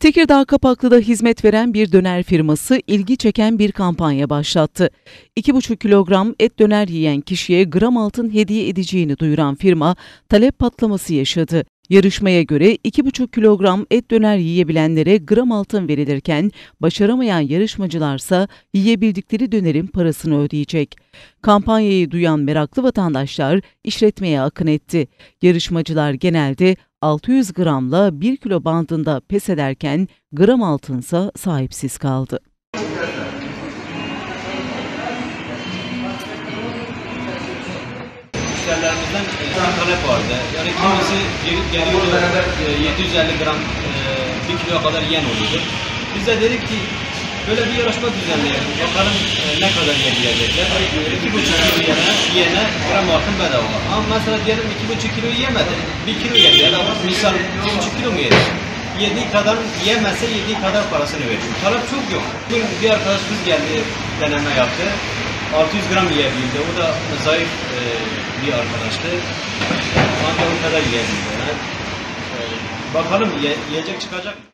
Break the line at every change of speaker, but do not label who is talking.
Tekirdağ Kapaklı'da hizmet veren bir döner firması ilgi çeken bir kampanya başlattı. 2,5 kilogram et döner yiyen kişiye gram altın hediye edeceğini duyuran firma talep patlaması yaşadı. Yarışmaya göre 2,5 kilogram et döner yiyebilenlere gram altın verilirken başaramayan yarışmacılarsa yiyebildikleri dönerin parasını ödeyecek. Kampanyayı duyan meraklı vatandaşlar işletmeye akın etti. Yarışmacılar genelde 600 gramla 1 kilo bandında pes ederken gram altınsa sahipsiz kaldı.
Müşterilerimizden e, bir talep vardı. Yani kimisi gelip geliyordu e, 750 gram e, 1 kilo kadar yen oluyordu. Biz de dedik ki böyle bir yarışma düzenleyelim. Bakalım e, ne kadar yen yiyecekler. 2,5 kilo yene, yene gram altın bedava. Ama mesela diyelim 2,5 kilo yemedi. 1 kilo yedi ya da misal 1,5 kilo mu yedi? Yediği kadar yemezse yediği kadar parasını verir. Talep çok yok. Bugün bir arkadaşımız geldi, deneme yaptı. 600 gram yiyebildi. O da zayıf e, bir arkadaştı. Ancak o kadar yiyebildi. Yani, e, bakalım ye, yiyecek çıkacak.